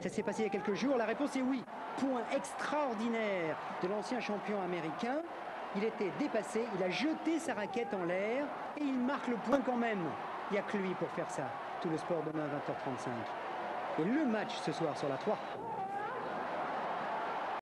Ça s'est passé il y a quelques jours. La réponse est oui. Point extraordinaire de l'ancien champion américain. Il était dépassé, il a jeté sa raquette en l'air et il marque le point quand même. Il n'y a que lui pour faire ça. Tout le sport demain à 20h35. Et le match ce soir sur la 3.